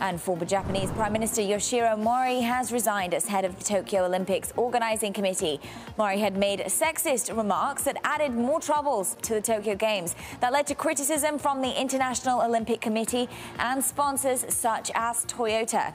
And former Japanese Prime Minister Yoshiro Mori has resigned as head of the Tokyo Olympics Organizing Committee. Mori had made sexist remarks that added more troubles to the Tokyo Games that led to criticism from the International Olympic Committee and sponsors such as Toyota.